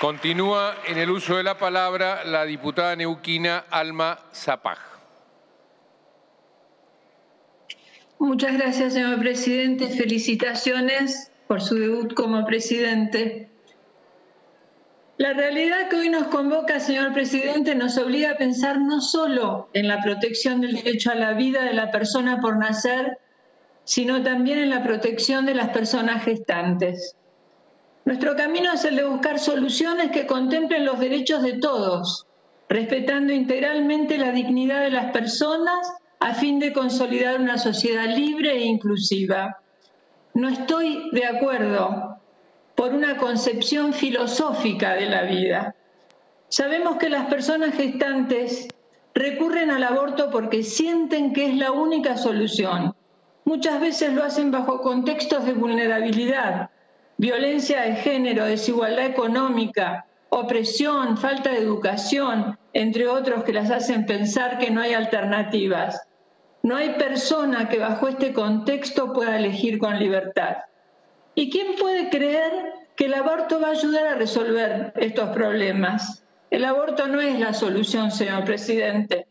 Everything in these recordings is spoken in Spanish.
Continúa en el uso de la palabra la diputada neuquina Alma Zapaj. Muchas gracias, señor presidente. Felicitaciones por su debut como presidente. La realidad que hoy nos convoca, señor presidente, nos obliga a pensar no solo en la protección del derecho a la vida de la persona por nacer, sino también en la protección de las personas gestantes. Nuestro camino es el de buscar soluciones que contemplen los derechos de todos, respetando integralmente la dignidad de las personas a fin de consolidar una sociedad libre e inclusiva. No estoy de acuerdo por una concepción filosófica de la vida. Sabemos que las personas gestantes recurren al aborto porque sienten que es la única solución. Muchas veces lo hacen bajo contextos de vulnerabilidad, violencia de género, desigualdad económica, opresión, falta de educación, entre otros que las hacen pensar que no hay alternativas. No hay persona que bajo este contexto pueda elegir con libertad. ¿Y quién puede creer que el aborto va a ayudar a resolver estos problemas? El aborto no es la solución, señor presidente.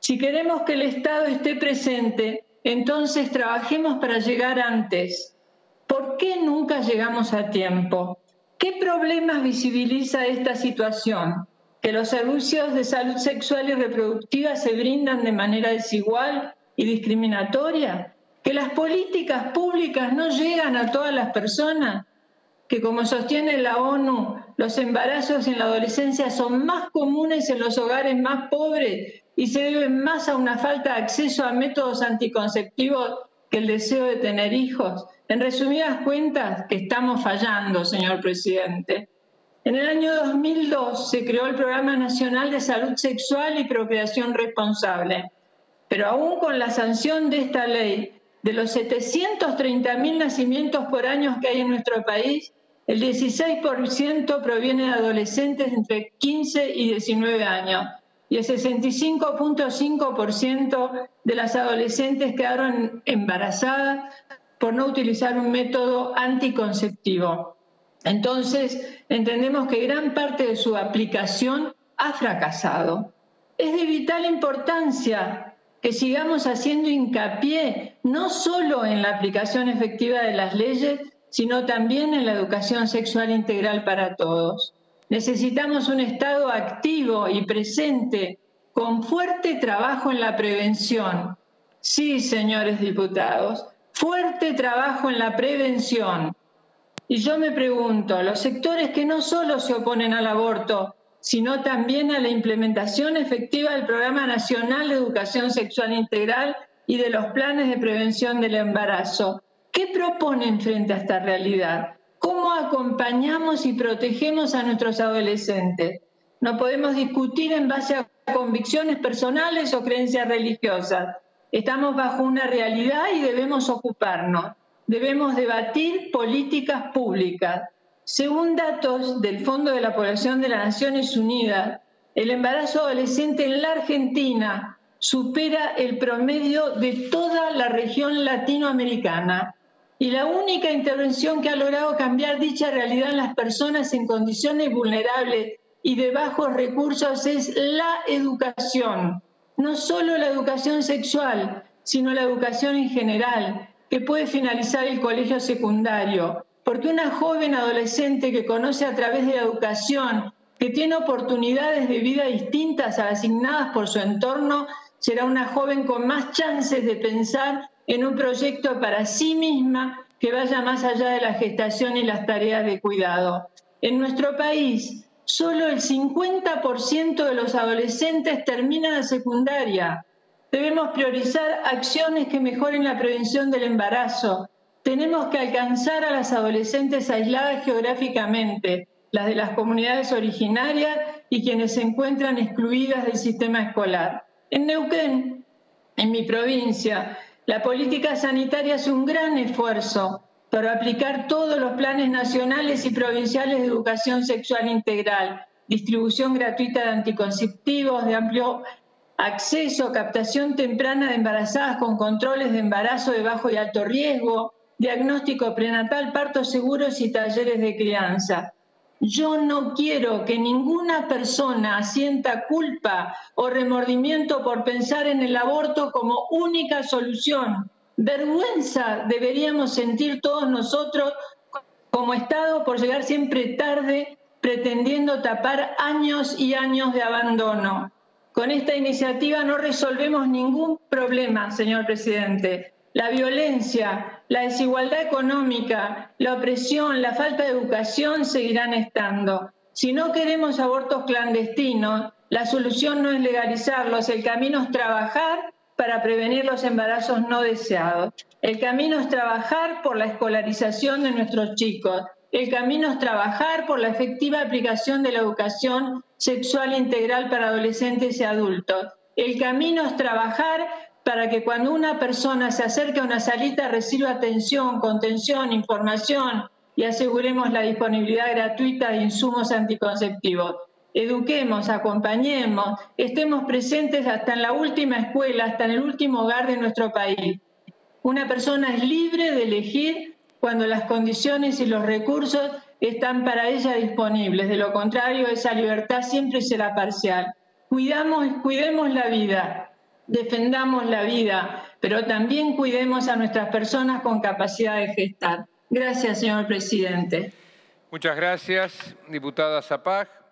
Si queremos que el Estado esté presente, entonces trabajemos para llegar antes. ¿Por qué nunca llegamos a tiempo? ¿Qué problemas visibiliza esta situación? ¿Que los servicios de salud sexual y reproductiva se brindan de manera desigual y discriminatoria? que las políticas públicas no llegan a todas las personas, que como sostiene la ONU, los embarazos en la adolescencia son más comunes en los hogares más pobres y se deben más a una falta de acceso a métodos anticonceptivos que el deseo de tener hijos. En resumidas cuentas, estamos fallando, señor presidente. En el año 2002 se creó el Programa Nacional de Salud Sexual y Procreación Responsable, pero aún con la sanción de esta ley, de los 730.000 nacimientos por año que hay en nuestro país, el 16% proviene de adolescentes entre 15 y 19 años y el 65.5% de las adolescentes quedaron embarazadas por no utilizar un método anticonceptivo. Entonces, entendemos que gran parte de su aplicación ha fracasado. Es de vital importancia que sigamos haciendo hincapié no solo en la aplicación efectiva de las leyes, sino también en la educación sexual integral para todos. Necesitamos un Estado activo y presente, con fuerte trabajo en la prevención. Sí, señores diputados, fuerte trabajo en la prevención. Y yo me pregunto, los sectores que no solo se oponen al aborto, sino también a la implementación efectiva del Programa Nacional de Educación Sexual Integral y de los planes de prevención del embarazo. ¿Qué proponen frente a esta realidad? ¿Cómo acompañamos y protegemos a nuestros adolescentes? No podemos discutir en base a convicciones personales o creencias religiosas. Estamos bajo una realidad y debemos ocuparnos. Debemos debatir políticas públicas. Según datos del Fondo de la Población de las Naciones Unidas, el embarazo adolescente en la Argentina supera el promedio de toda la región latinoamericana y la única intervención que ha logrado cambiar dicha realidad en las personas en condiciones vulnerables y de bajos recursos es la educación. No solo la educación sexual, sino la educación en general, que puede finalizar el colegio secundario, porque una joven adolescente que conoce a través de la educación, que tiene oportunidades de vida distintas a asignadas por su entorno, será una joven con más chances de pensar en un proyecto para sí misma que vaya más allá de la gestación y las tareas de cuidado. En nuestro país, solo el 50% de los adolescentes termina la secundaria. Debemos priorizar acciones que mejoren la prevención del embarazo, tenemos que alcanzar a las adolescentes aisladas geográficamente, las de las comunidades originarias y quienes se encuentran excluidas del sistema escolar. En Neuquén, en mi provincia, la política sanitaria hace un gran esfuerzo para aplicar todos los planes nacionales y provinciales de educación sexual integral, distribución gratuita de anticonceptivos, de amplio acceso, captación temprana de embarazadas con controles de embarazo de bajo y alto riesgo, diagnóstico prenatal, partos seguros y talleres de crianza. Yo no quiero que ninguna persona sienta culpa o remordimiento por pensar en el aborto como única solución. Vergüenza deberíamos sentir todos nosotros como Estado por llegar siempre tarde pretendiendo tapar años y años de abandono. Con esta iniciativa no resolvemos ningún problema, señor presidente. La violencia, la desigualdad económica, la opresión, la falta de educación seguirán estando. Si no queremos abortos clandestinos, la solución no es legalizarlos, el camino es trabajar para prevenir los embarazos no deseados. El camino es trabajar por la escolarización de nuestros chicos. El camino es trabajar por la efectiva aplicación de la educación sexual integral para adolescentes y adultos. El camino es trabajar para que cuando una persona se acerque a una salita reciba atención, contención, información y aseguremos la disponibilidad gratuita de insumos anticonceptivos. Eduquemos, acompañemos, estemos presentes hasta en la última escuela, hasta en el último hogar de nuestro país. Una persona es libre de elegir cuando las condiciones y los recursos están para ella disponibles. De lo contrario, esa libertad siempre será parcial. Cuidamos, cuidemos la vida, defendamos la vida, pero también cuidemos a nuestras personas con capacidad de gestar. Gracias, señor presidente. Muchas gracias, diputada Zapag.